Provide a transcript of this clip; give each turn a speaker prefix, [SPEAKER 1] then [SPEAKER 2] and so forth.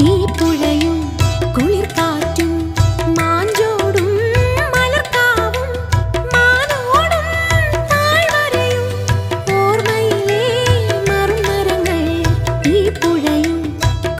[SPEAKER 1] ഈ പുഴയും